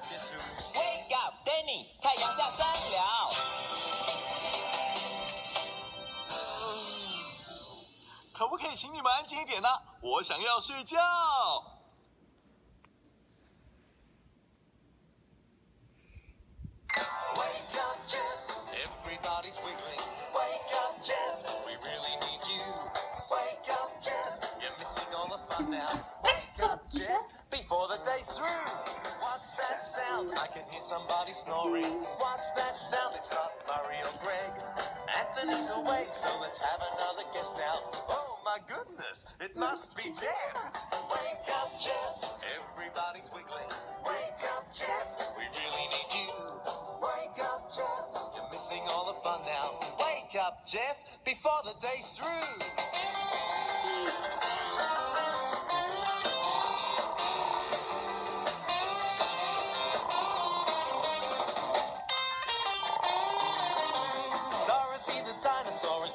Wake up, Danny, 太阳下山了。可不可以请你们安静一点呢？我想要睡觉。Wake up, Jeff. e e r y d y s w l n Wake up, Jeff. We really need you. Wake up, Jeff. You're missing all the fun now. Wake up, Jeff. Before the day's through. I can hear somebody snoring. What's that sound? It's not Murray or, Greg. Anthony's awake, so let's have another guest now. Oh my goodness, it must be Jeff. Wake up, Jeff. Everybody's wiggling. Wake up, Jeff. We really need you. Wake up, Jeff. You're missing all the fun now. Wake up, Jeff, before the day's through.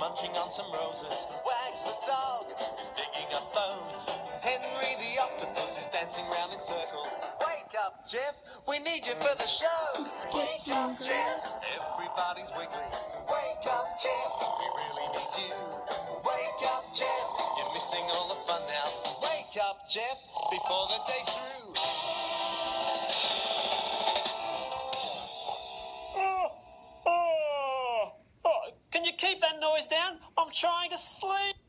munching on some roses. Wags the dog is digging up bones. Henry the octopus is dancing round in circles. Wake up, Jeff, we need you for the show. Wake up, Jeff. Everybody's wiggling. Wake up, Jeff. We really need you. Wake up, Jeff. You're missing all the fun now. Wake up, Jeff, before the day's through. noise down. I'm trying to sleep.